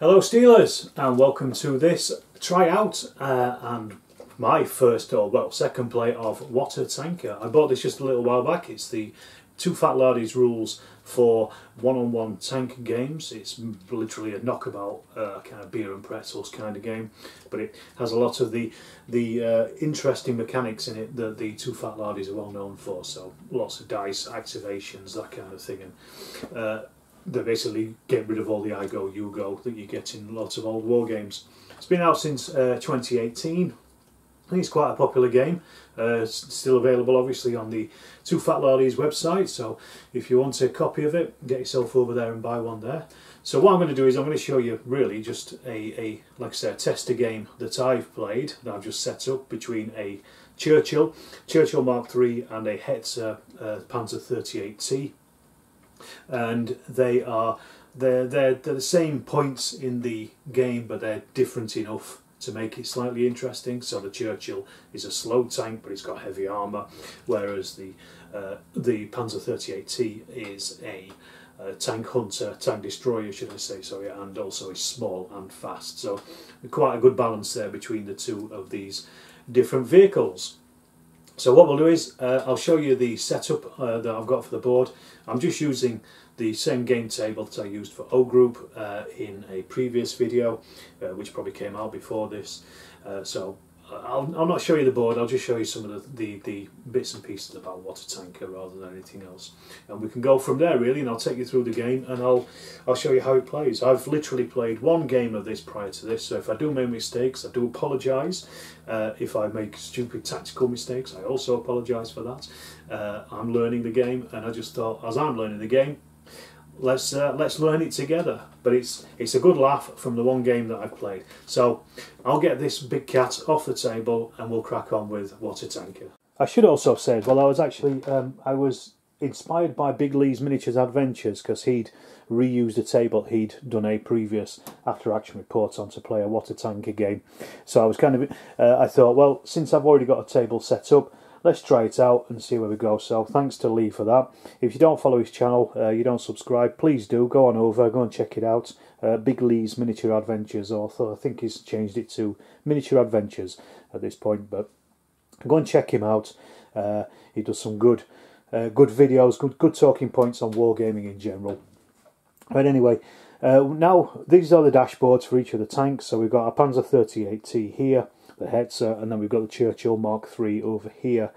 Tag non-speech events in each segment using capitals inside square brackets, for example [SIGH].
Hello Steelers and welcome to this tryout uh, and my first or well second play of What a Tanker. I bought this just a little while back. It's the Too Fat Lardies rules for one-on-one -on -one tank games. It's literally a knockabout uh, kind of beer and pretzels kind of game, but it has a lot of the the uh, interesting mechanics in it that the Too Fat Lardies are well known for. So lots of dice activations, that kind of thing, and uh, they basically get rid of all the I go, you go that you get in lots of old war games. It's been out since uh, 2018. I think it's quite a popular game. Uh, it's still available obviously on the Too Fat Lardies website, so if you want a copy of it, get yourself over there and buy one there. So what I'm going to do is I'm going to show you really just a, a like I said, a tester game that I've played, that I've just set up between a Churchill, Churchill Mark III and a Hetzer uh, Panzer 38T and they are they're, they're, they're the same points in the game but they're different enough to make it slightly interesting. So the Churchill is a slow tank but it's got heavy armour whereas the uh, the Panzer 38T is a uh, tank hunter, tank destroyer should I say, sorry, and also is small and fast. So quite a good balance there between the two of these different vehicles. So what we'll do is uh, I'll show you the setup uh, that I've got for the board. I'm just using the same game table that I used for O Group uh, in a previous video, uh, which probably came out before this. Uh, so I'll, I'll not show you the board, I'll just show you some of the, the, the, bits and pieces about What a Tanker rather than anything else. And we can go from there really and I'll take you through the game and I'll, I'll show you how it plays. I've literally played one game of this prior to this, so if I do make mistakes, I do apologise. Uh, if I make stupid tactical mistakes, I also apologise for that. Uh, I'm learning the game and I just thought, as I'm learning the game, let's uh, let's learn it together. But it's it's a good laugh from the one game that I've played. So I'll get this big cat off the table and we'll crack on with What a Tanker. I should also have said, well, I was actually um, I was inspired by Big Lee's Miniatures Adventures because he'd reused a table he'd done a previous after action report on to play a What a Tanker game. So I was kind of uh, I thought, well, since I've already got a table set up let's try it out and see where we go. So thanks to Lee for that. If you don't follow his channel, uh, you don't subscribe, please do. Go on over, go and check it out. Uh, Big Lee's Miniature Adventures, although I think he's changed it to Miniature Adventures at this point. But go and check him out. Uh, he does some good, uh, good videos, good, good talking points on wargaming in general. But anyway, uh, now these are the dashboards for each of the tanks. So we've got a Panzer 38T here the Hetzer, and then we've got the Churchill Mark III over here.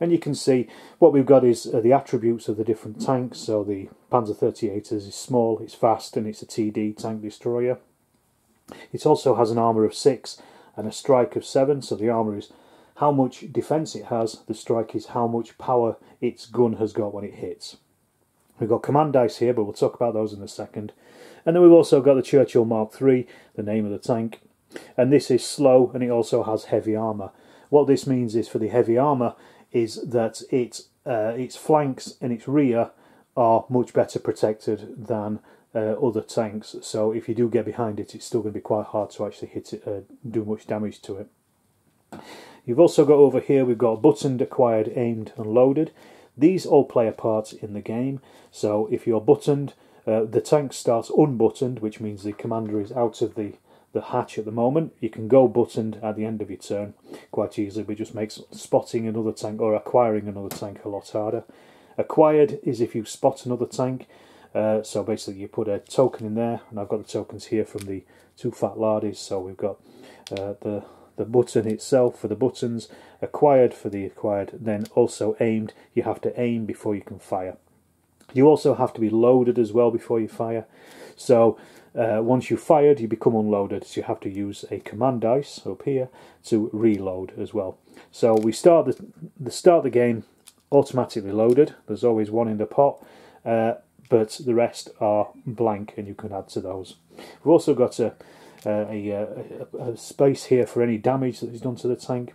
And you can see what we've got is uh, the attributes of the different tanks. So the Panzer 38 is small, it's fast, and it's a TD tank destroyer. It also has an armour of 6 and a strike of 7, so the armour is how much defence it has, the strike is how much power its gun has got when it hits. We've got command dice here, but we'll talk about those in a second. And then we've also got the Churchill Mark III, the name of the tank, and this is slow and it also has heavy armor. What this means is for the heavy armor is that its uh, its flanks and its rear are much better protected than uh, other tanks. So if you do get behind it, it's still going to be quite hard to actually hit it, uh, do much damage to it. You've also got over here, we've got buttoned, acquired, aimed and loaded. These all play a part in the game. So if you're buttoned, uh, the tank starts unbuttoned, which means the commander is out of the the hatch at the moment. You can go buttoned at the end of your turn quite easily, but just makes spotting another tank or acquiring another tank a lot harder. Acquired is if you spot another tank. Uh, so basically you put a token in there, and I've got the tokens here from the Too Fat Lardies. So we've got uh, the the button itself for the buttons, acquired for the acquired, then also aimed. You have to aim before you can fire. You also have to be loaded as well before you fire. So uh, once you've fired, you become unloaded, so you have to use a command dice up here to reload as well. So we start the, the start the game automatically loaded. There's always one in the pot, uh, but the rest are blank, and you can add to those. We've also got a, a, a, a space here for any damage that is done to the tank.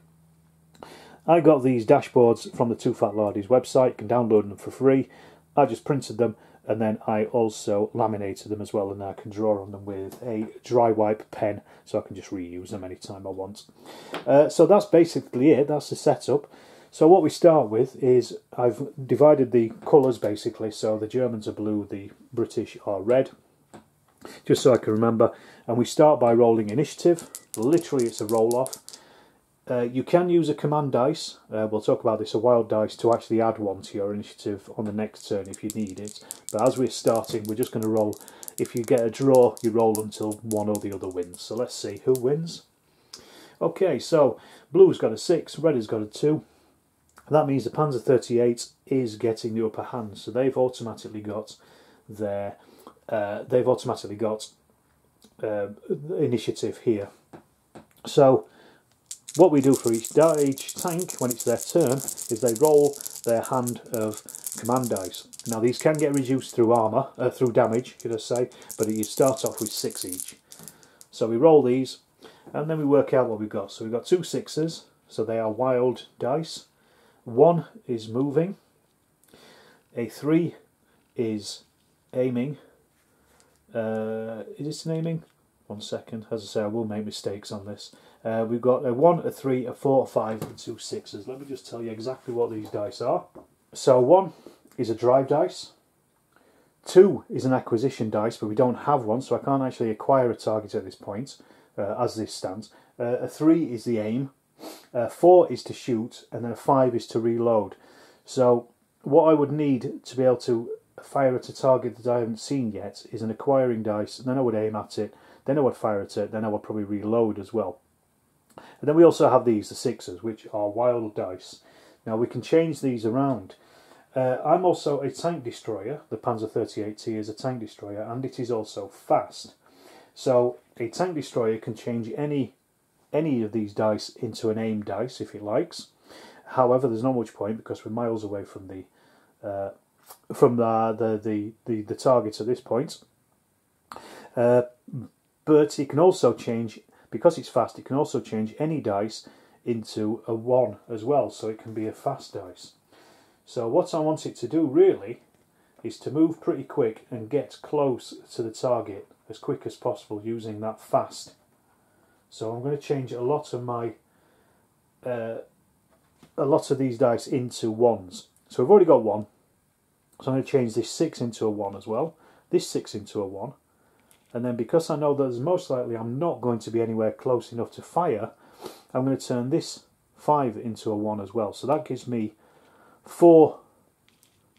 I got these dashboards from the Too Fat Lardies website. You can download them for free. I just printed them and then I also laminated them as well and I can draw on them with a dry wipe pen so I can just reuse them anytime I want. Uh, so that's basically it, that's the setup. So what we start with is I've divided the colours basically, so the Germans are blue, the British are red. just so I can remember. And we start by rolling initiative. Literally, it's a roll off. Uh, you can use a command dice, uh, we'll talk about this, a wild dice, to actually add one to your initiative on the next turn if you need it. But as we're starting, we're just going to roll. If you get a draw, you roll until one or the other wins. So let's see who wins. Okay, so blue's got a 6, red has got a 2. That means the Panzer 38 is getting the upper hand, so they've automatically got their uh, they've automatically got uh, initiative here. So what we do for each, tank when it's their turn is they roll their hand of command dice. Now these can get reduced through armour, uh, through damage, should I say, but you start off with six each. So we roll these, and then we work out what we've got. So we've got two sixes, so they are wild dice. One is moving. A three is aiming. Uh, is an aiming? One second. As I say, I will make mistakes on this. Uh, we've got a 1, a 3, a 4, a 5 and two sixes. Let me just tell you exactly what these dice are. So 1 is a drive dice. 2 is an acquisition dice, but we don't have one, so I can't actually acquire a target at this point, uh, as this stands. Uh, a 3 is the aim. Uh, 4 is to shoot, and then a 5 is to reload. So what I would need to be able to fire at a target that I haven't seen yet is an acquiring dice, and then I would aim at it, then I would fire at it, then I would probably reload as well. And then we also have these, the sixes, which are wild dice. Now we can change these around. Uh, I'm also a tank destroyer. The Panzer 38T is a tank destroyer and it is also fast. So a tank destroyer can change any any of these dice into an aim dice if it likes. However, there's not much point because we're miles away from the uh, from the, the the, the the targets at this point. Uh, but it can also change because it's fast, it can also change any dice into a 1 as well, so it can be a fast dice. So what I want it to do really is to move pretty quick and get close to the target as quick as possible using that fast. So I'm going to change a lot of my uh, a lot of these dice into ones. So we've already got one. So I'm going to change this 6 into a 1 as well, this 6 into a 1, and then because I know that most likely I'm not going to be anywhere close enough to fire, I'm going to turn this 5 into a 1 as well. So that gives me 4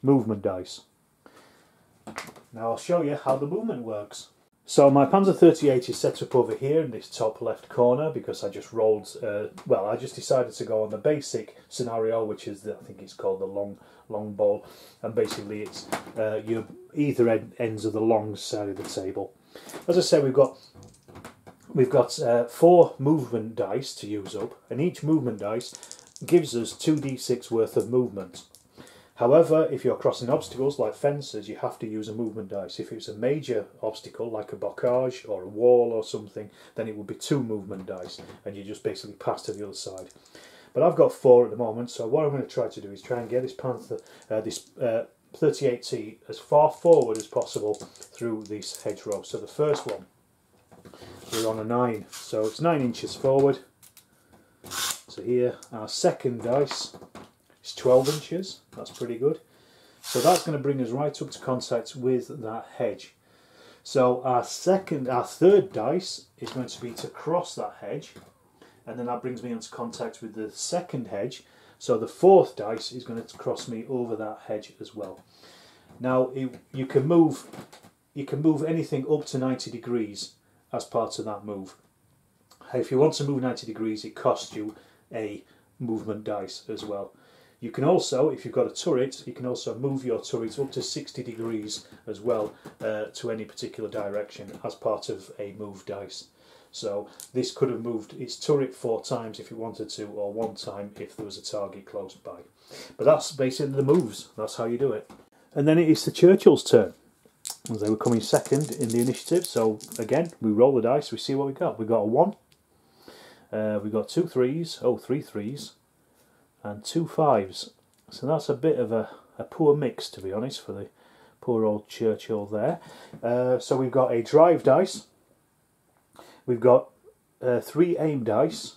movement dice. Now I'll show you how the movement works. So my Panzer 38 is set up over here in this top left corner because I just rolled, uh, well I just decided to go on the basic scenario which is, the, I think it's called the long long ball and basically it's uh, your either end, ends of the long side of the table. As I said, we've got we've got uh, four movement dice to use up, and each movement dice gives us 2d6 worth of movement. However, if you're crossing obstacles like fences, you have to use a movement dice. If it's a major obstacle like a bocage or a wall or something, then it would be two movement dice, and you just basically pass to the other side. But I've got four at the moment, so what I'm going to try to do is try and get this panther, uh, this uh, 38T as far forward as possible through this hedgerow. So the first one, we're on a 9, so it's 9 inches forward. So here, our second dice is 12 inches, that's pretty good. So that's going to bring us right up to contact with that hedge. So our second, our third dice is going to be to cross that hedge, and then that brings me into contact with the second hedge, so the fourth dice is going to cross me over that hedge as well. Now it, you can move you can move anything up to 90 degrees as part of that move. If you want to move 90 degrees it costs you a movement dice as well. You can also, if you've got a turret, you can also move your turret up to 60 degrees as well uh, to any particular direction as part of a move dice. So this could have moved its turret four times if it wanted to, or one time if there was a target close by. But that's basically the moves. That's how you do it. And then it is the Churchill's turn. As they were coming second in the initiative. So again, we roll the dice, we see what we got. We got a one. Uh, we got two threes, oh, three threes, and two fives. So that's a bit of a, a poor mix, to be honest, for the poor old Churchill there. Uh, so we've got a drive dice, We've got uh, three aim dice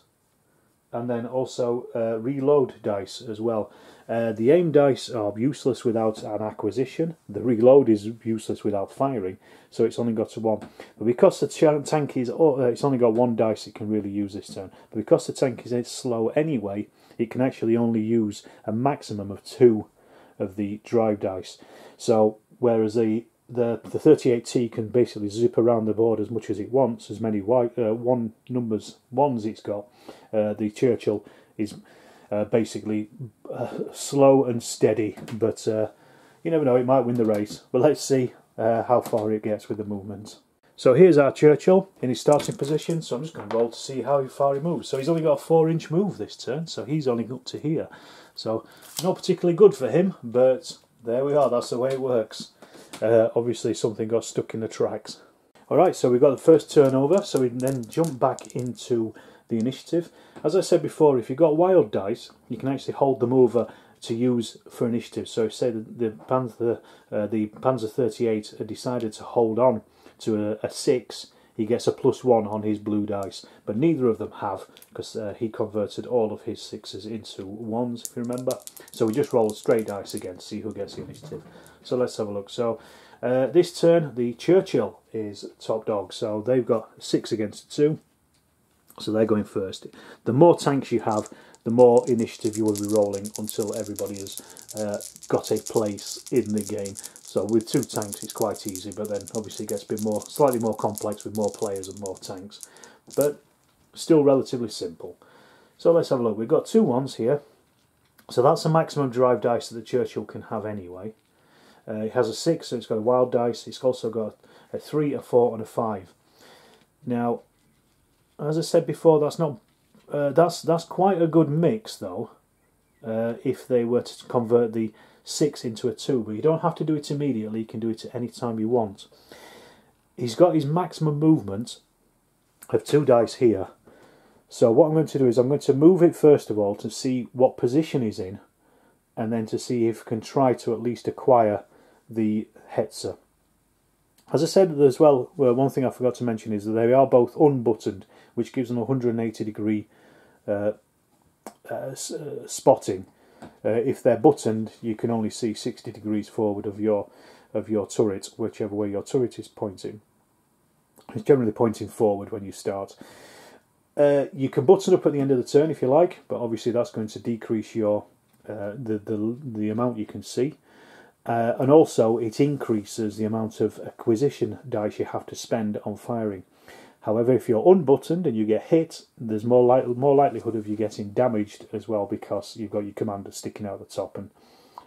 and then also uh, reload dice as well. Uh, the aim dice are useless without an acquisition. The reload is useless without firing, so it's only got to one. But because the tank is, uh, it's only got one dice it can really use this turn. But because the tank is slow anyway, it can actually only use a maximum of two of the drive dice. So whereas the the the 38T can basically zip around the board as much as it wants, as many white uh, one numbers ones it's got. Uh, the Churchill is uh, basically uh, slow and steady, but uh, you never know, it might win the race. But let's see uh, how far it gets with the movement. So here's our Churchill in his starting position, so I'm just going to roll to see how far he moves. So he's only got a 4 inch move this turn, so he's only up to here. So not particularly good for him, but there we are, that's the way it works. Uh, obviously something got stuck in the tracks. Alright, so we've got the first turnover, so we then jump back into the initiative. As I said before, if you've got wild dice, you can actually hold them over to use for initiative. So say the, the Panther, uh, the Panzer 38 decided to hold on to a, a 6, he gets a plus 1 on his blue dice. But neither of them have, because uh, he converted all of his 6s into 1s, if you remember. So we just roll straight dice again to see who gets the initiative. So let's have a look. So uh, this turn, the Churchill is top dog. So they've got 6 against 2. So they're going first. The more tanks you have, the more initiative you will be rolling until everybody has uh, got a place in the game. So with two tanks it's quite easy, but then obviously it gets a bit more, slightly more complex with more players and more tanks. But still relatively simple. So let's have a look. We've got two ones here. So that's the maximum drive dice that the Churchill can have anyway. Uh, it has a 6, so it's got a wild dice. It's also got a 3, a 4 and a 5. Now, as I said before, that's not uh, that's that's quite a good mix though. Uh, if they were to convert the six into a two, but you don't have to do it immediately. You can do it at any time you want. He's got his maximum movement of two dice here. So what I'm going to do is I'm going to move it first of all to see what position he's in, and then to see if I can try to at least acquire the Hetzer. As I said as well, well, one thing I forgot to mention is that they are both unbuttoned, which gives them 180 degree uh, uh, uh, spotting. Uh, if they're buttoned, you can only see 60 degrees forward of your of your turret, whichever way your turret is pointing. It's generally pointing forward when you start. Uh, you can button up at the end of the turn if you like, but obviously that's going to decrease your uh, the the the amount you can see. Uh, and also it increases the amount of acquisition dice you have to spend on firing. However, if you're unbuttoned and you get hit, there's more, li more likelihood of you getting damaged as well because you've got your commander sticking out the top and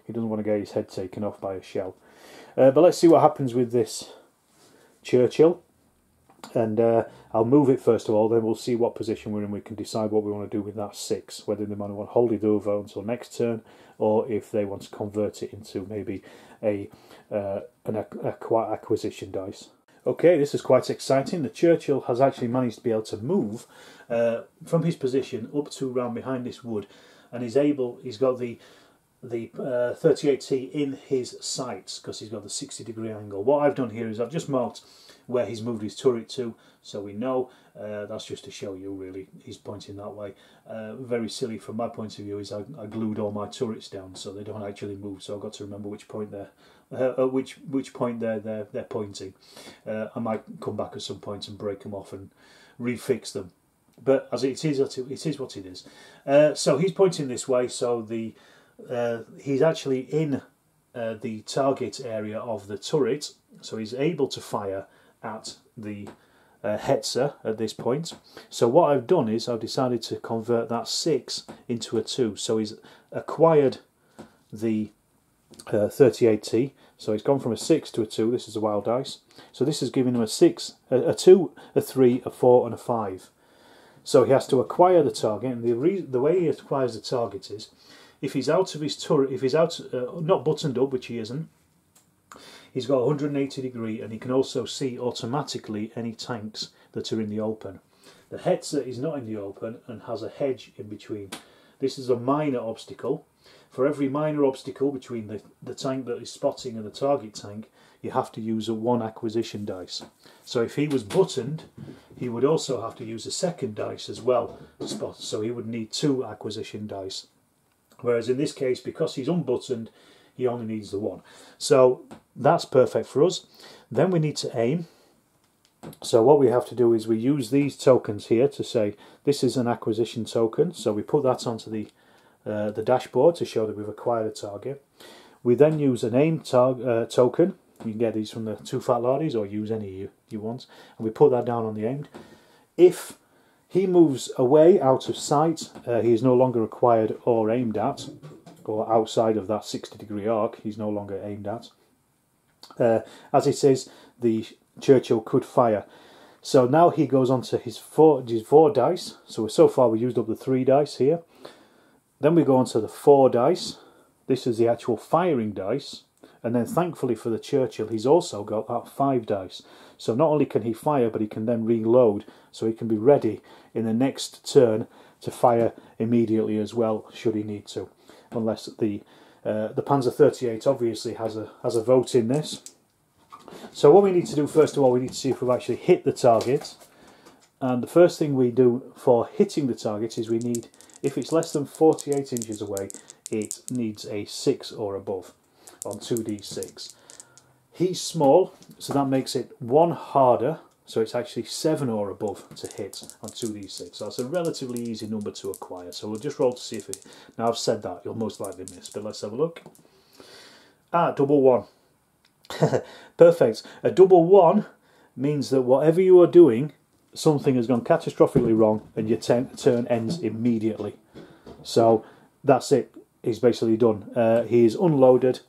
he doesn't want to get his head taken off by a shell. Uh, but let's see what happens with this Churchill. And uh, I'll move it first of all, then we'll see what position we're in. We can decide what we want to do with that six, whether they want to hold it over until next turn, or if they want to convert it into maybe a uh, an acquisition dice. Okay, this is quite exciting. The Churchill has actually managed to be able to move uh, from his position up to round behind this wood, and he's able. He's got the the uh, 38T in his sights because he's got the 60 degree angle. What I've done here is I've just marked where he's moved his turret to so we know. Uh, that's just to show you really he's pointing that way. Uh, very silly from my point of view is I, I, glued all my turrets down so they don't actually move so I've got to remember which point they're uh, which which point they're they're, they're pointing. Uh, I might come back at some point and break them off and refix them. But as it is it is what it is. Uh, so he's pointing this way so the uh, he's actually in the target area of the turret so he's able to fire at the uh, Hetzer at this point. So what I've done is I've decided to convert that 6 into a 2. So he's acquired the uh, 38T. So he's gone from a 6 to a 2. This is a wild dice. So this is giving him a 6, a, a 2, a 3, a 4 and a 5. So he has to acquire the target and the, the way he acquires the target is if he's out of his turret, if he's out, uh, not buttoned up, which he isn't, He's got 180 degree and he can also see automatically any tanks that are in the open. The Hetzer is not in the open and has a hedge in between. This is a minor obstacle. For every minor obstacle between the, the tank that is spotting and the target tank, you have to use a one acquisition dice. So if he was buttoned, he would also have to use a second dice as well to spot. So he would need two acquisition dice. Whereas in this case, because he's unbuttoned, he only needs the one. So that's perfect for us. Then we need to aim. So what we have to do is we use these tokens here to say this is an acquisition token. So we put that onto the uh, the dashboard to show that we've acquired a target. We then use an aim uh, token. You can get these from the Too Fat Lardies or use any you, you want. And we put that down on the aimed. If he moves away out of sight, uh, he is no longer acquired or aimed at, or outside of that 60 degree arc, he's no longer aimed at. Uh, as it says, the Churchill could fire. So now he goes on to his four, his four dice. So so far we used up the three dice here. Then we go on to the four dice. This is the actual firing dice. And then thankfully for the Churchill, he's also got that five dice. So not only can he fire, but he can then reload. So he can be ready in the next turn to fire immediately as well, should he need to. Unless the uh, the Panzer 38 obviously has a has a vote in this. So what we need to do first of all, we need to see if we've actually hit the target. And the first thing we do for hitting the target is we need, if it's less than 48 inches away, it needs a 6 or above on 2d6. He's small, so that makes it one harder, so it's actually 7 or above to hit on 2d6. So that's a relatively easy number to acquire. So we'll just roll to see if it... Now I've said that, you'll most likely miss, but let's have a look. Ah, double one. [LAUGHS] Perfect. A double one means that whatever you are doing, something has gone catastrophically wrong and your turn ends immediately. So that's it. He's basically done. Uh, he is unloaded,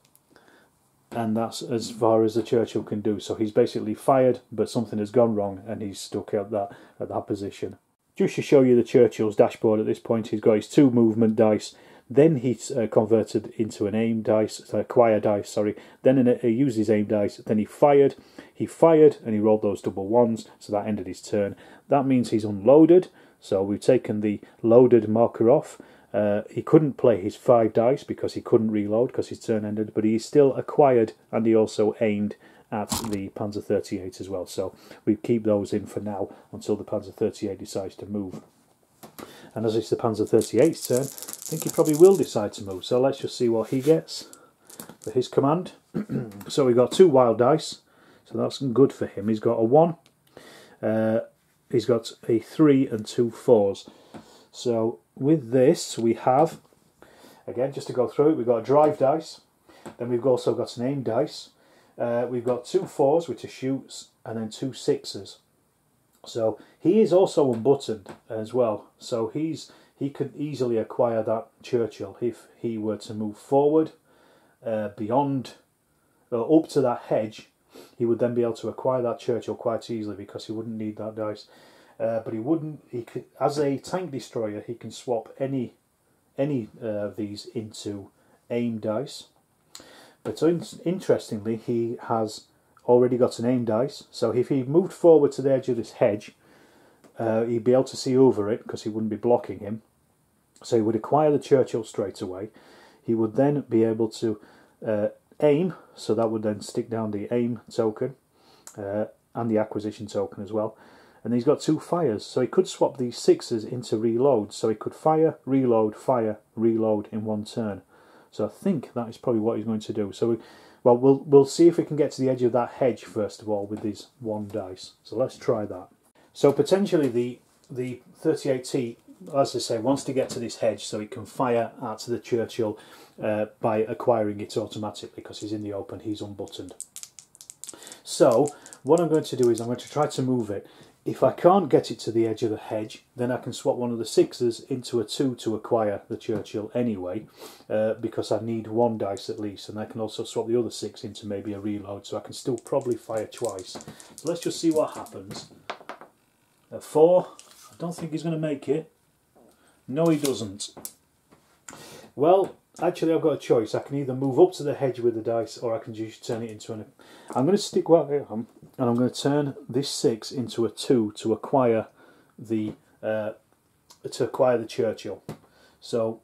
and that's as far as the Churchill can do. So he's basically fired, but something has gone wrong, and he's stuck at that at that position. Just to show you the Churchill's dashboard at this point, he's got his two movement dice then he's uh, converted into an aim dice, a acquire dice, sorry. Then he used his aim dice. Then he fired. He fired and he rolled those double ones, so that ended his turn. That means he's unloaded. So we've taken the loaded marker off. Uh, he couldn't play his five dice because he couldn't reload because his turn ended, but he still acquired and he also aimed at the Panzer 38 as well. So we keep those in for now until the Panzer 38 decides to move. And as it's the Panzer 38's turn, I think he probably will decide to move. So let's just see what he gets for his command. [CLEARS THROAT] so we've got two wild dice. So that's good for him. He's got a 1. Uh, he's got a 3 and two fours. So with this we have, again just to go through it, we've got a drive dice. Then we've also got an aim dice. Uh, we've got two fours, which are shoots, and then two sixes. So he is also unbuttoned as well. So he's he could easily acquire that Churchill if he were to move forward uh, beyond uh, up to that hedge. He would then be able to acquire that Churchill quite easily because he wouldn't need that dice. Uh, but he wouldn't. He could, as a tank destroyer, he can swap any any uh, of these into aim dice. But interestingly, he has already got an aim dice. So if he moved forward to the edge of this hedge, uh, he'd be able to see over it because he wouldn't be blocking him. So he would acquire the Churchill straight away. He would then be able to uh, aim, so that would then stick down the aim token uh, and the acquisition token as well. And he's got two fires, so he could swap these sixes into reload. So he could fire, reload, fire, reload in one turn. So I think that is probably what he's going to do. So well, we'll we'll see if we can get to the edge of that hedge first of all with these one dice. So let's try that. So potentially the the 38T, as I say, wants to get to this hedge so it can fire at the Churchill uh, by acquiring it automatically because he's in the open, he's unbuttoned. So what I'm going to do is I'm going to try to move it if I can't get it to the edge of the hedge, then I can swap one of the sixes into a two to acquire the Churchill anyway, uh, because I need one dice at least, and I can also swap the other six into maybe a reload, so I can still probably fire twice. So let's just see what happens. A four, I don't think he's going to make it. No, he doesn't. Well, actually I've got a choice. I can either move up to the hedge with the dice or I can just turn it into an... I'm going to stick where I am and I'm going to turn this 6 into a 2 to acquire the uh, to acquire the Churchill. So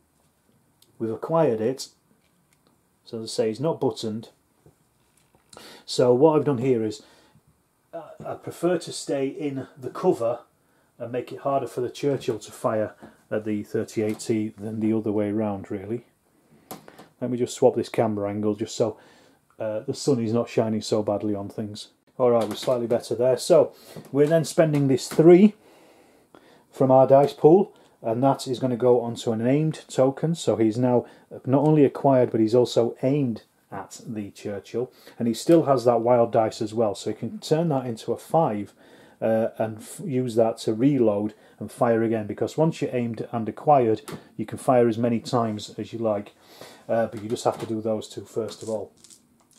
we've acquired it. So as I say, it's not buttoned. So what I've done here is uh, I prefer to stay in the cover and make it harder for the Churchill to fire at the 38T than the other way around really. Let me just swap this camera angle just so uh, the sun is not shining so badly on things. Alright, we're slightly better there. So, we're then spending this 3 from our dice pool and that is going to go onto an aimed token. So he's now not only acquired, but he's also aimed at the Churchill, and he still has that wild dice as well. So he can turn that into a five uh, and use that to reload and fire again. Because once you're aimed and acquired, you can fire as many times as you like, uh, but you just have to do those two first of all.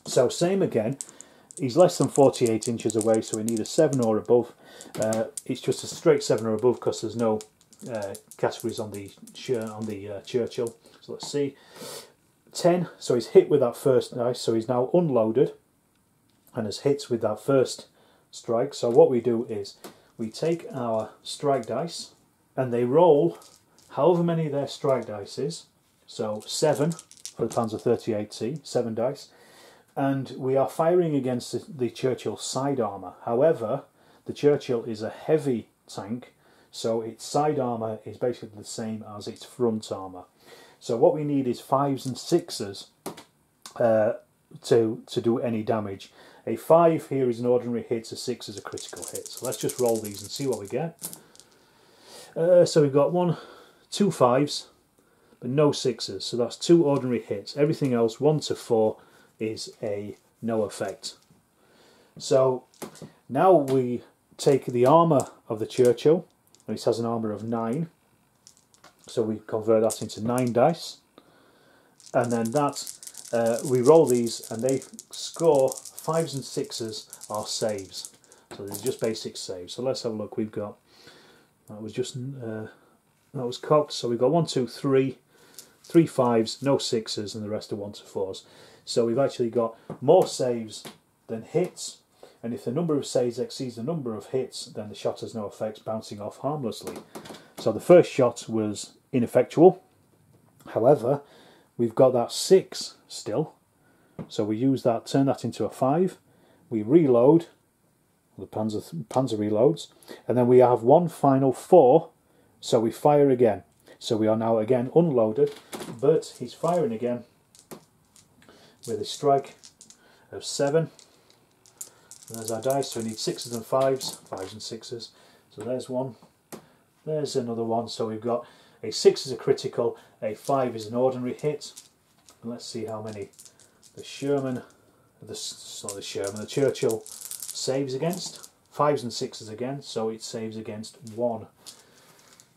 So same again. He's less than 48 inches away, so we need a 7 or above. Uh, it's just a straight 7 or above because there's no uh, categories on the on the uh, Churchill. So let's see. 10, so he's hit with that first dice, so he's now unloaded and has hit with that first strike. So what we do is we take our strike dice and they roll however many their strike dice is. So 7 for the Panzer 38T, 7 dice. And we are firing against the, the Churchill side armour. However, the Churchill is a heavy tank so its side armour is basically the same as its front armour. So what we need is fives and sixes uh, to, to do any damage. A five here is an ordinary hit, a six is a critical hit. So let's just roll these and see what we get. Uh, so we've got one, two fives, but no sixes. So that's two ordinary hits. Everything else, one to four, is a no effect. So now we take the armour of the Churchill and it has an armour of 9 so we convert that into 9 dice and then that uh, we roll these and they score 5s and 6s are saves so they're just basic saves so let's have a look we've got that was just uh, that was cocked so we've got one two three three fives no sixes and the rest are one to fours so we've actually got more saves than hits and if the number of saves exceeds the number of hits, then the shot has no effects, bouncing off harmlessly. So the first shot was ineffectual. However, we've got that 6 still. So we use that, turn that into a 5. We reload, the Panzer, Panzer reloads, and then we have one final 4, so we fire again. So we are now again unloaded, but he's firing again with a strike of 7 there's our dice, so we need sixes and fives, fives and sixes. So there's one, there's another one. So we've got a six is a critical, a five is an ordinary hit. And let's see how many the Sherman, the, not the Sherman, the Churchill saves against. Fives and sixes again, so it saves against one.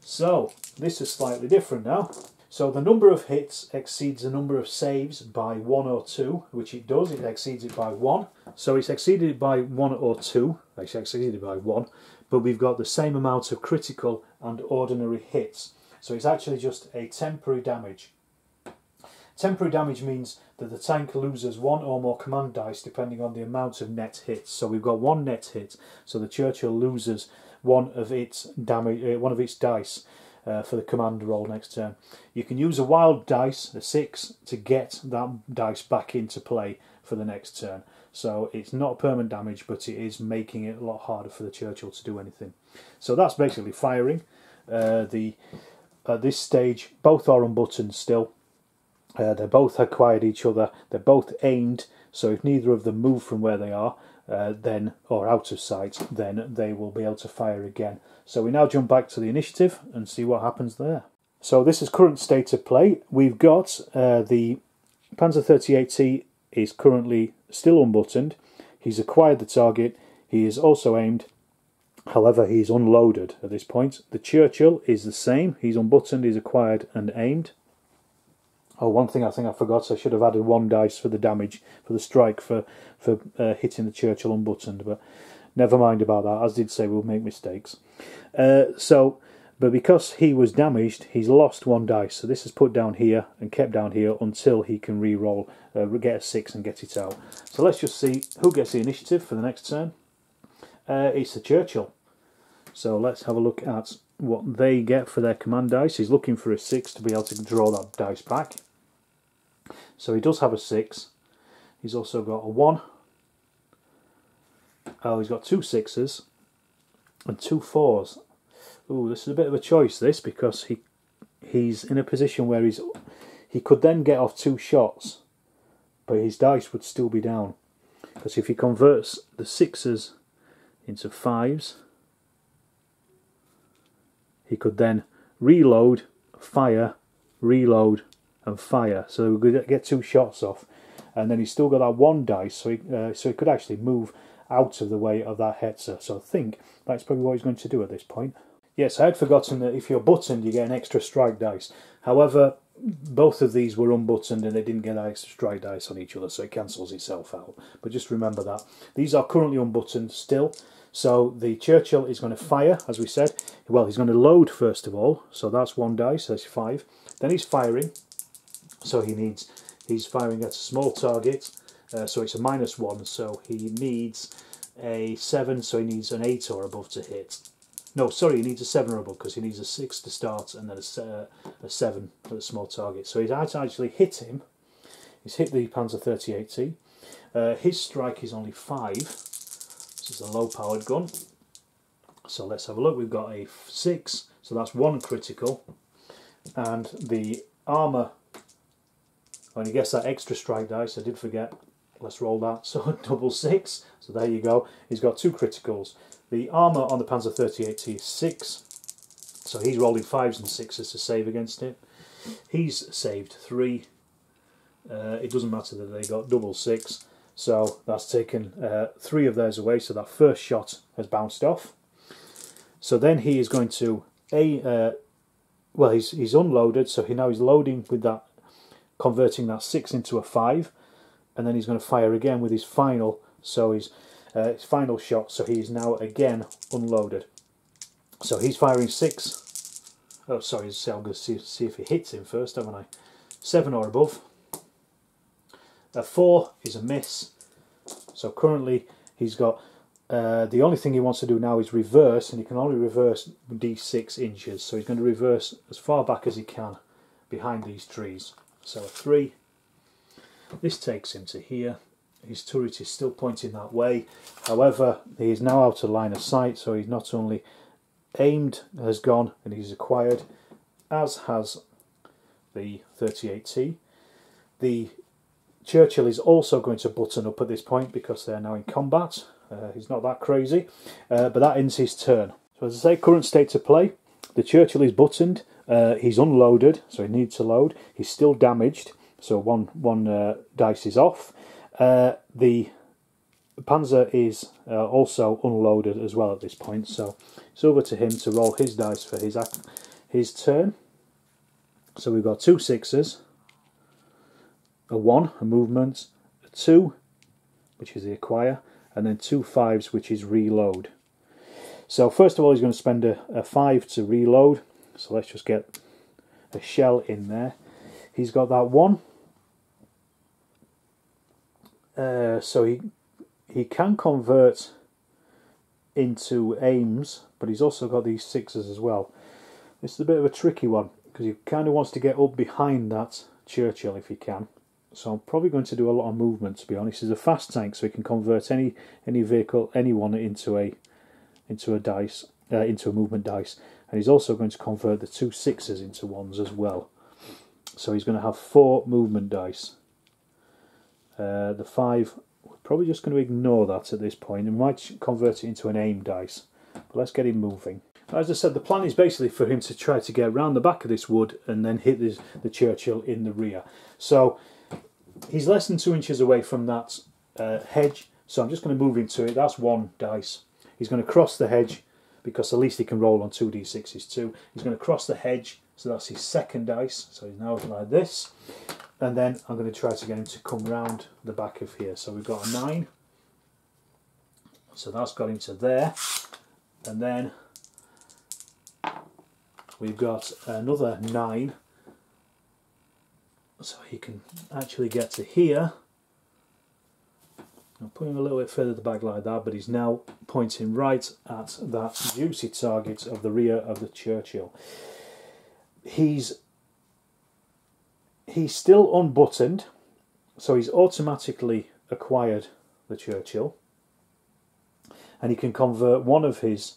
So this is slightly different now. So the number of hits exceeds the number of saves by one or two, which it does, it exceeds it by one. So it's exceeded by one or two, actually exceeded by one, but we've got the same amount of critical and ordinary hits. So it's actually just a temporary damage. Temporary damage means that the tank loses one or more command dice depending on the amount of net hits. So we've got one net hit, so the Churchill loses one of its damage, uh, one of its dice uh, for the command roll next turn. You can use a wild dice, a 6, to get that dice back into play for the next turn. So it's not permanent damage, but it is making it a lot harder for the Churchill to do anything. So that's basically firing. Uh, the At this stage, both are unbuttoned still. Uh, they both acquired each other. They're both aimed, so if neither of them move from where they are, uh, then or out of sight, then they will be able to fire again. So we now jump back to the initiative and see what happens there. So this is current state of play. We've got uh, the Panzer 38T is currently still unbuttoned. He's acquired the target. He is also aimed. However, he's unloaded at this point. The Churchill is the same. He's unbuttoned, he's acquired and aimed. Oh, one thing I think I forgot. I should have added one dice for the damage for the strike for for uh, hitting the Churchill unbuttoned, but never mind about that. As did say, we'll make mistakes. Uh, so, but because he was damaged, he's lost one dice. So this is put down here and kept down here until he can re-roll, uh, get a six and get it out. So let's just see who gets the initiative for the next turn. Uh, it's the Churchill. So let's have a look at what they get for their command dice. He's looking for a six to be able to draw that dice back. So he does have a six. He's also got a one. Oh, he's got two sixes and two fours. Ooh, this is a bit of a choice, this, because he he's in a position where he's he could then get off two shots, but his dice would still be down. Because if he converts the sixes into fives, he could then reload, fire, reload, and fire. So we could get two shots off, and then he's still got that one dice, so he, uh, so he could actually move out of the way of that Hetzer. So I think that's probably what he's going to do at this point. Yes, I had forgotten that if you're buttoned, you get an extra strike dice. However, both of these were unbuttoned and they didn't get extra strike dice on each other, so it cancels itself out. But just remember that. These are currently unbuttoned still, so the Churchill is going to fire, as we said. Well, he's going to load first of all, so that's one dice, that's five. Then he's firing, so he needs, he's firing at a small target, uh, so it's a minus one, so he needs a seven, so he needs an eight or above to hit. No, sorry, he needs a 7 or above because he needs a 6 to start and then a, uh, a 7 at a small target. So he's actually hit him. He's hit the Panzer 38T. Uh, his strike is only 5. This is a low powered gun. So let's have a look. We've got a 6, so that's one critical. And the armour, when you guess that extra strike dice, I did forget. Let's roll that. [LAUGHS] So double six, So there you go. He's got two criticals. The armour on the Panzer 38T is 6, so he's rolling 5s and 6s to save against it. He's saved 3. Uh, it doesn't matter that they got double six, so that's taken uh, 3 of theirs away, so that first shot has bounced off. So then he is going to, a uh, well, he's, he's unloaded, so he now he's loading with that, converting that 6 into a 5, and then he's going to fire again with his final, so he's uh, his final shot, so he's now again unloaded. So he's firing six. Oh, sorry, see, I'm going to see, see if he hits him first, haven't I? Seven or above. A four is a miss. So currently he's got uh, the only thing he wants to do now is reverse, and he can only reverse d6 inches. So he's going to reverse as far back as he can behind these trees. So a three. This takes him to here his turret is still pointing that way. However, he is now out of line of sight, so he's not only aimed has gone and he's acquired, as has the 38T. The Churchill is also going to button up at this point because they're now in combat. Uh, he's not that crazy, uh, but that ends his turn. So as I say, current state to play. The Churchill is buttoned. Uh, he's unloaded, so he needs to load. He's still damaged, so one one uh, dice is off. Uh, the Panzer is uh, also unloaded as well at this point, so it's over to him to roll his dice for his his turn. So we've got two sixes, a one, a movement, a two, which is the acquire, and then two fives, which is reload. So first of all, he's going to spend a, a five to reload. So let's just get a shell in there. He's got that one, uh, so he he can convert into aims, but he's also got these sixes as well. This is a bit of a tricky one because he kind of wants to get up behind that Churchill if he can. So I'm probably going to do a lot of movement to be honest. He's a fast tank, so he can convert any any vehicle, anyone into a into a dice, uh, into a movement dice, and he's also going to convert the two sixes into ones as well. So he's going to have four movement dice. Uh, the 5, we're probably just going to ignore that at this point and might convert it into an aim dice. But let's get him moving. As I said, the plan is basically for him to try to get around the back of this wood and then hit this, the Churchill in the rear. So he's less than two inches away from that uh, hedge, so I'm just going to move into it. That's one dice. He's going to cross the hedge because at least he can roll on 2d6s too. He's going to cross the hedge, so that's his second dice. So he's now like this and then I'm going to try to get him to come round the back of here. So we've got a 9, so that's got him to there, and then we've got another 9, so he can actually get to here. I'm putting a little bit further the back like that, but he's now pointing right at that juicy target of the rear of the Churchill. He's he's still unbuttoned, so he's automatically acquired the Churchill, and he can convert one of his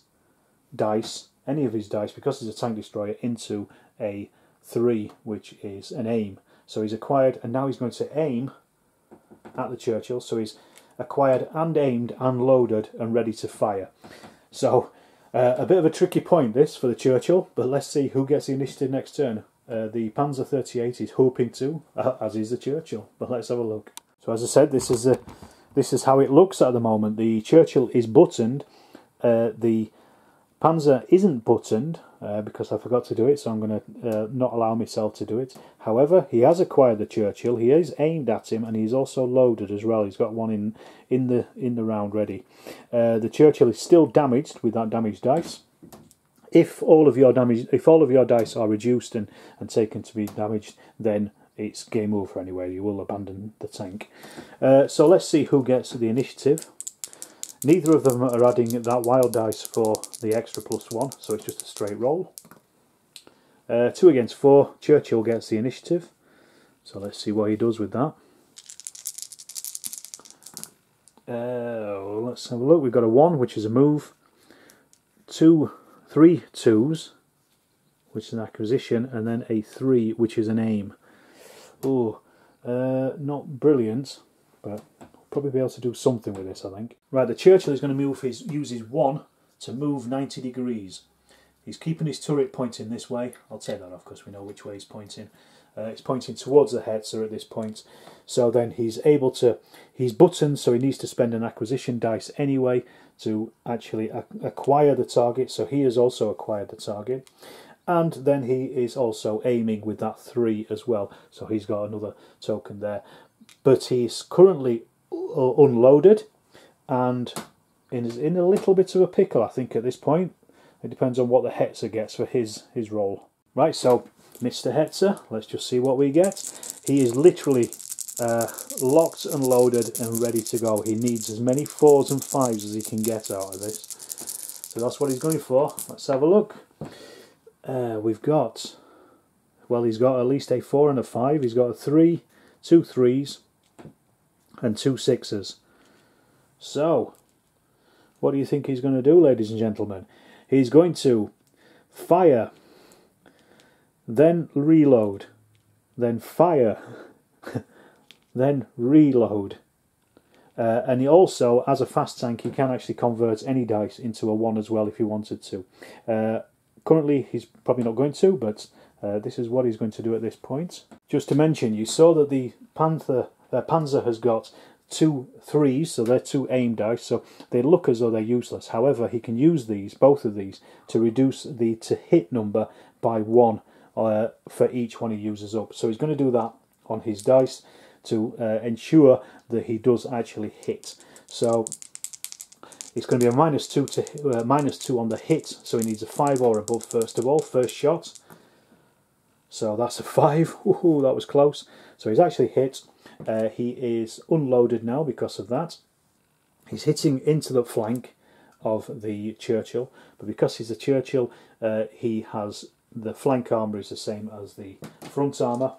dice, any of his dice, because he's a tank destroyer, into a 3, which is an aim. So he's acquired, and now he's going to aim at the Churchill. So he's acquired and aimed and loaded and ready to fire. So uh, a bit of a tricky point this for the Churchill, but let's see who gets the initiative next turn. Uh, the Panzer 38 is hoping to, uh, as is the Churchill. But let's have a look. So as I said, this is a, this is how it looks at the moment. The Churchill is buttoned. Uh, the Panzer isn't buttoned uh, because I forgot to do it, so I'm going to uh, not allow myself to do it. However, he has acquired the Churchill. He is aimed at him, and he's also loaded as well. He's got one in in the in the round ready. Uh, the Churchill is still damaged with that damaged dice. If all of your damage, if all of your dice are reduced and and taken to be damaged, then it's game over anyway. You will abandon the tank. Uh, so let's see who gets the initiative. Neither of them are adding that wild dice for the extra plus one, so it's just a straight roll. Uh, two against four, Churchill gets the initiative. So let's see what he does with that. Uh, let's have a look. We've got a one, which is a move. Two, three twos, which is an acquisition, and then a three, which is an aim. Oh, uh, not brilliant, but probably be able to do something with this, I think. Right, the Churchill is going to move his use his one to move 90 degrees. He's keeping his turret pointing this way. I'll take that off because we know which way he's pointing. Uh, it's pointing towards the Hetzer at this point. So then he's able to, he's buttoned, so he needs to spend an acquisition dice anyway to actually acquire the target. So he has also acquired the target. And then he is also aiming with that three as well. So he's got another token there. But he's currently unloaded and is in a little bit of a pickle, I think, at this point. It depends on what the Hetzer gets for his, his roll. Right, so Mr. Hetzer, let's just see what we get. He is literally uh, locked and loaded and ready to go. He needs as many fours and fives as he can get out of this. So that's what he's going for. Let's have a look. Uh, we've got, well, he's got at least a four and a five. He's got a three, two threes, and two sixes. So, what do you think he's going to do, ladies and gentlemen? He's going to fire, then reload, then fire, [LAUGHS] then reload. Uh, and he also, as a fast tank, he can actually convert any dice into a 1 as well if he wanted to. Uh, currently, he's probably not going to, but uh, this is what he's going to do at this point. Just to mention, you saw that the Panther uh, Panzer has got two threes, so they're two aim dice, so they look as though they're useless. However, he can use these, both of these, to reduce the to hit number by one uh, for each one he uses up. So he's going to do that on his dice to uh, ensure that he does actually hit. So it's going to be a minus two to uh, minus two on the hit, so he needs a five or above first of all, first shot. So that's a five. [LAUGHS] Ooh, that was close. So he's actually hit. Uh, he is unloaded now because of that. He's hitting into the flank of the Churchill, but because he's a Churchill, uh, he has the flank armour is the same as the front armour.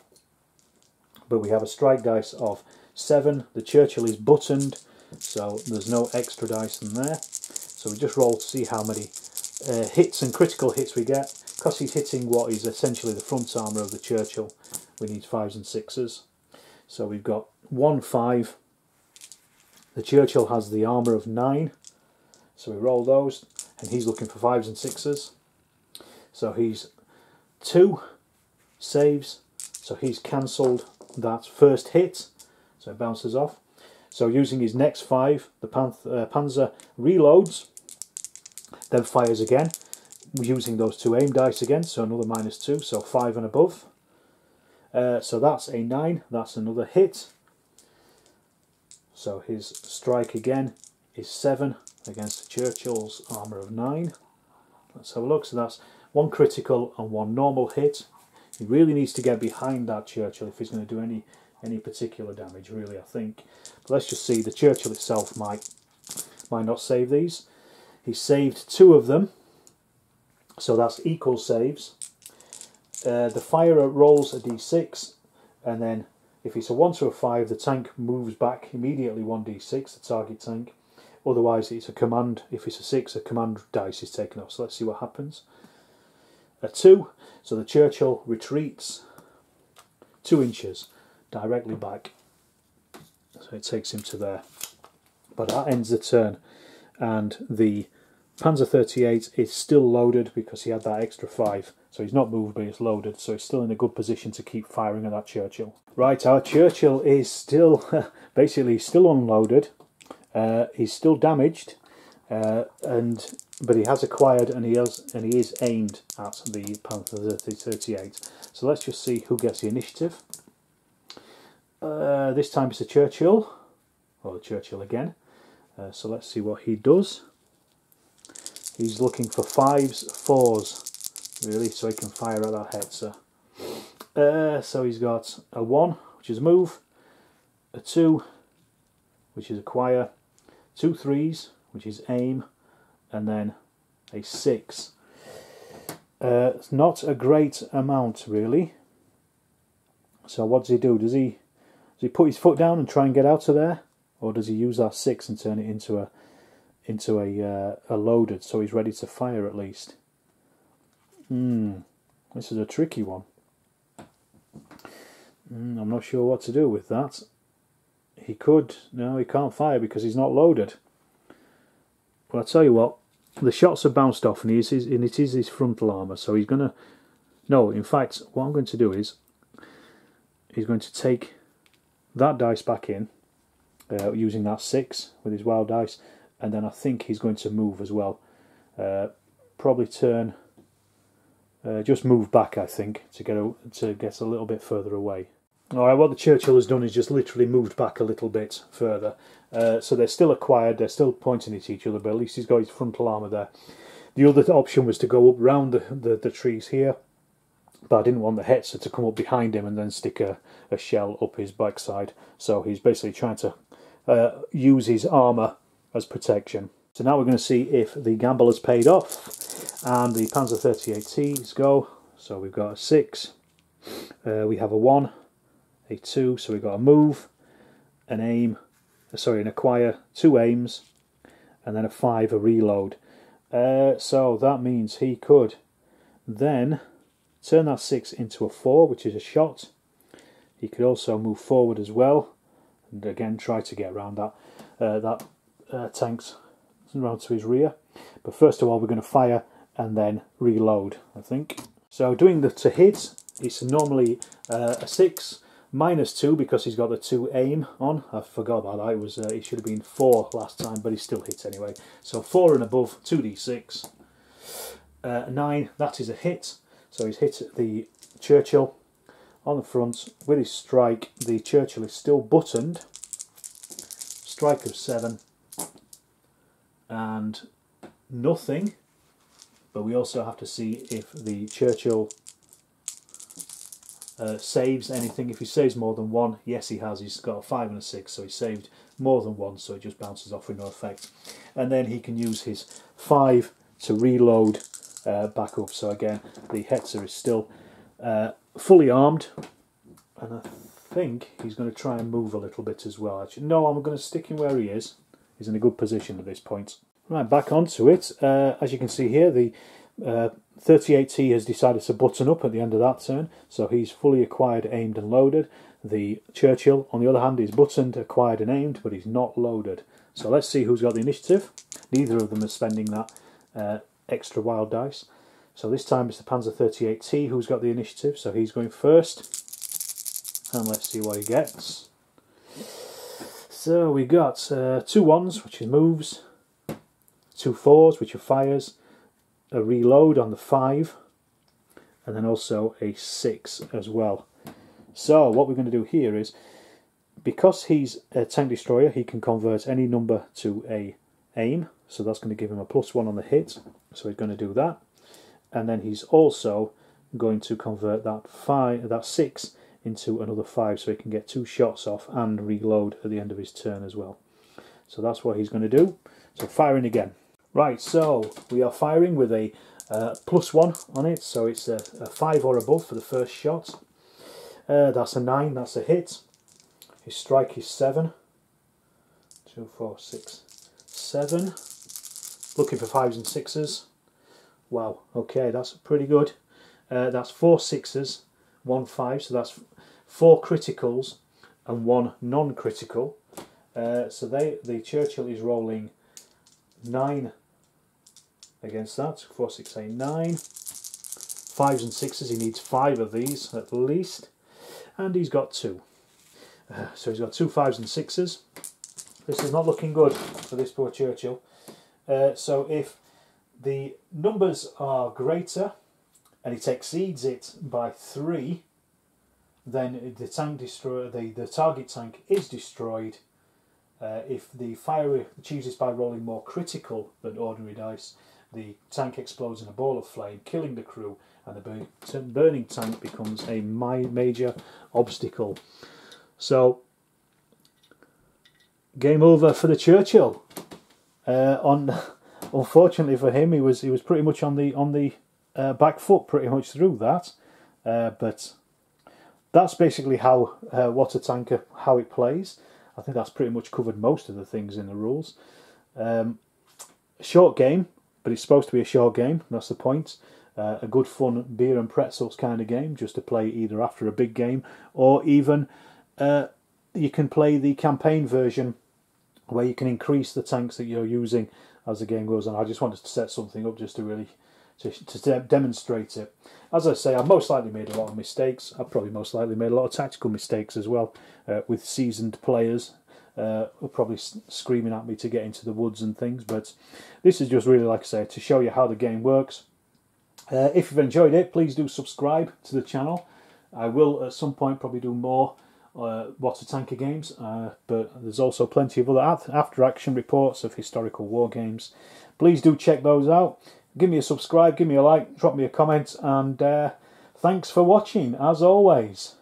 But we have a strike dice of seven. The Churchill is buttoned, so there's no extra dice in there. So we just roll to see how many uh, hits and critical hits we get. Because he's hitting what is essentially the front armour of the Churchill, we need fives and sixes. So we've got one five. The Churchill has the armour of nine. So we roll those, and he's looking for fives and sixes. So he's two saves. So he's cancelled that first hit. So it bounces off. So using his next five, the Panth uh, Panzer reloads, then fires again, using those two aim dice again. So another minus two, so five and above. Uh, so that's a 9, that's another hit. So his strike again is 7 against Churchill's armour of 9. Let's have a look. So that's one critical and one normal hit. He really needs to get behind that Churchill if he's going to do any any particular damage, really, I think. But let's just see. The Churchill itself might might not save these. He saved two of them, so that's equal saves. Uh, the firer rolls a d6 and then if it's a 1 to a 5 the tank moves back immediately 1d6 the target tank otherwise it's a command if it's a 6 a command dice is taken off so let's see what happens a 2 so the Churchill retreats two inches directly back. So it takes him to there. But that ends the turn, and the Panzer 38 is still loaded because he had that extra five. So he's not moved, but he's loaded. So he's still in a good position to keep firing at that Churchill. Right, our Churchill is still [LAUGHS] basically still unloaded. Uh, he's still damaged, uh, and but he has acquired and he has and he is aimed at the Panzer 38. So let's just see who gets the initiative. Uh, this time it's a Churchill, or Churchill again. Uh, so let's see what he does. He's looking for fives, fours, really, so he can fire at that Hetzer. Uh, so he's got a 1, which is move, a 2, which is acquire, two threes, which is aim, and then a 6. Uh, it's not a great amount, really. So what does he do? Does he, does he put his foot down and try and get out of there? Or does he use that 6 and turn it into a into a, uh, a loaded so he's ready to fire at least? Hmm, this is a tricky one. Mm, I'm not sure what to do with that. He could, no, he can't fire because he's not loaded. Well, I tell you what, the shots have bounced off, and, he is, and it is his frontal armour, so he's going to. No, in fact, what I'm going to do is he's going to take that dice back in uh, using that six with his wild dice, and then I think he's going to move as well. Uh, probably turn uh, just move back, I think, to get a, to get a little bit further away. All right, what the Churchill has done is just literally moved back a little bit further. Uh, so they're still acquired, they're still pointing at each other, but at least he's got his frontal armour there. The other option was to go up round the, the, the trees here, but I didn't want the Hetzer to come up behind him and then stick a, a shell up his backside. So he's basically trying to uh, use his armour as protection. So now we're going to see if the gamble has paid off. And the Panzer 38Ts go. So we've got a 6, uh, we have a 1, a 2, so we've got a move, an aim, uh, sorry, an acquire, two aims, and then a 5, a reload. Uh, so that means he could then turn that 6 into a 4, which is a shot. He could also move forward as well, and again try to get around that, uh, that uh, tank's round to his rear. But first of all, we're going to fire and then reload, I think. So doing the to hit, it's normally uh, a 6, minus 2 because he's got the 2 aim on. I forgot about that, it, was, uh, it should have been 4 last time, but he still hits anyway. So 4 and above, 2d6. Uh, 9, that is a hit. So he's hit the Churchill on the front with his strike. The Churchill is still buttoned. Strike of 7 and nothing but we also have to see if the Churchill uh, saves anything. If he saves more than one, yes he has, he's got a 5 and a 6, so he saved more than one, so it just bounces off with no effect. And then he can use his 5 to reload uh, back up. So again, the Hetzer is still uh, fully armed, and I think he's going to try and move a little bit as well. Actually, no, I'm going to stick him where he is. He's in a good position at this point. Right, back onto it. Uh, as you can see here, the uh, 38T has decided to button up at the end of that turn, so he's fully acquired, aimed and loaded. The Churchill, on the other hand, is buttoned, acquired and aimed, but he's not loaded. So let's see who's got the initiative. Neither of them is spending that uh, extra wild dice. So this time it's the Panzer 38T who's got the initiative, so he's going first. And let's see what he gets. So we got uh, two ones, which is moves, two fours, which are fires, a reload on the five, and then also a six as well. So what we're going to do here is, because he's a tank destroyer, he can convert any number to a aim, so that's going to give him a plus one on the hit, so he's going to do that. And then he's also going to convert that five, that six into another five, so he can get two shots off and reload at the end of his turn as well. So that's what he's going to do. So firing again. Right, so we are firing with a uh, plus one on it, so it's a, a, five or above for the first shot. Uh, that's a nine, that's a hit. His strike is seven. Two, four, six, seven. Looking for fives and sixes. Wow, okay, that's pretty good. Uh, that's four sixes, one five, so that's four criticals and one non-critical. Uh, so they the Churchill is rolling nine against that. Four, six, eight, nine. Fives and sixes. He needs five of these at least, and he's got two. Uh, so he's got two fives and sixes. This is not looking good for this poor Churchill. Uh, so if the numbers are greater and it exceeds it by three, then the tank destroy the, the target tank is destroyed. Uh, if the fire achieves by rolling more critical than ordinary dice, the tank explodes in a ball of flame, killing the crew, and the burning tank becomes a major obstacle. So, game over for the Churchill. Uh, on, [LAUGHS] unfortunately for him, he was he was pretty much on the on the uh, back foot pretty much through that. Uh, but that's basically how uh, What a Tanker how it plays. I think that's pretty much covered most of the things in the rules. Um, short game, but it's supposed to be a short game. That's the point. Uh, a good fun beer and pretzels kind of game, just to play either after a big game or even uh, you can play the campaign version where you can increase the tanks that you're using as the game goes on. I just wanted to set something up just to really to, to de demonstrate it. As I say, I've most likely made a lot of mistakes. I've probably most likely made a lot of tactical mistakes as well uh, with seasoned players uh, probably screaming at me to get into the woods and things. But this is just really, like I say, to show you how the game works. Uh, if you've enjoyed it, please do subscribe to the channel. I will at some point probably do more uh, water tanker games, uh, but there's also plenty of other after action reports of historical war games. Please do check those out. Give me a subscribe, give me a like, drop me a comment, and uh, thanks for watching as always.